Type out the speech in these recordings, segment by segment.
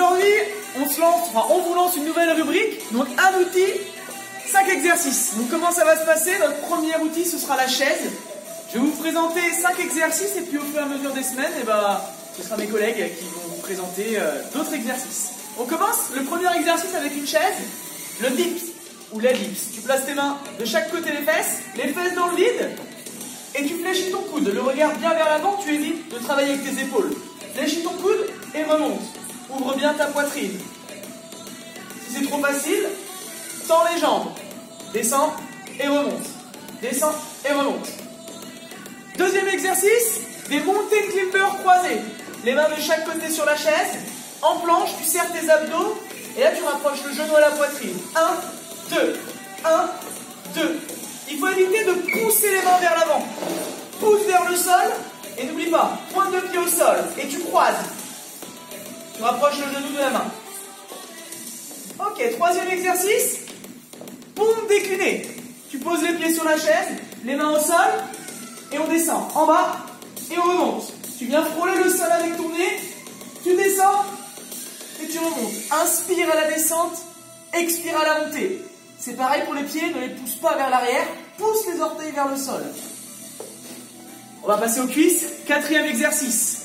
Aujourd'hui, on se lance, on vous lance une nouvelle rubrique, donc un outil, cinq exercices. Donc comment ça va se passer? Notre premier outil, ce sera la chaise. Je vais vous présenter cinq exercices et puis au fur et à mesure des semaines, et eh ben, ce sera mes collègues qui vont vous présenter euh, d'autres exercices. On commence le premier exercice avec une chaise, le dips ou l'ellipse. Tu places tes mains de chaque côté des fesses, les fesses dans le vide, et tu fléchis ton coude. Le regard bien vers l'avant, tu évites de travailler avec tes épaules. Fléchis ton coude et remonte. Ouvre bien ta poitrine. Si c'est trop facile, tends les jambes. Descends et remonte. Descends et remonte. Deuxième exercice, des montées climbers croisées. Les mains de chaque côté sur la chaise. En planche, tu serres tes abdos. Et là, tu rapproches le genou à la poitrine. 1, 2, 1, 2. Il faut éviter de pousser les mains vers l'avant. Pousse vers le sol. Et n'oublie pas, pointe de pied au sol. Et tu croises. Tu rapproches le genou de la main. Ok, troisième exercice. Pompe déclinée. Tu poses les pieds sur la chaise, les mains au sol, et on descend. En bas, et on remonte. Tu viens frôler le sol avec ton nez, tu descends, et tu remontes. Inspire à la descente, expire à la montée. C'est pareil pour les pieds, ne les pousse pas vers l'arrière, pousse les orteils vers le sol. On va passer aux cuisses. Quatrième exercice.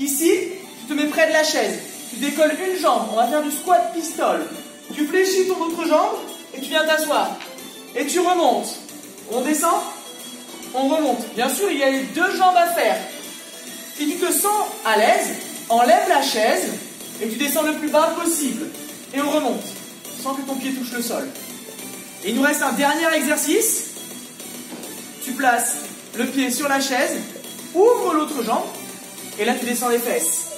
Ici, tu te mets près de la chaise. Tu décolles une jambe. On va faire du squat pistol. Tu fléchis ton autre jambe et tu viens t'asseoir. Et tu remontes. On descend, on remonte. Bien sûr, il y a les deux jambes à faire. Si tu te sens à l'aise, enlève la chaise et tu descends le plus bas possible. Et on remonte, sans que ton pied touche le sol. Il nous reste un dernier exercice. Tu places le pied sur la chaise, ouvre l'autre jambe, et là tu descends les fesses.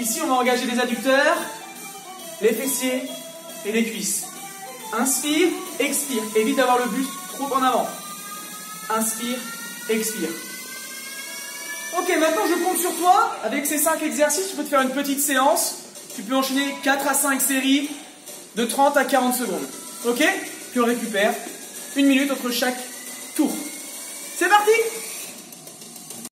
Ici, on va engager les adducteurs, les fessiers et les cuisses. Inspire, expire. Évite d'avoir le buste trop en avant. Inspire, expire. Ok, maintenant je compte sur toi. Avec ces 5 exercices, tu peux te faire une petite séance. Tu peux enchaîner 4 à 5 séries de 30 à 40 secondes. Ok? Puis on récupère une minute entre chaque tour. C'est parti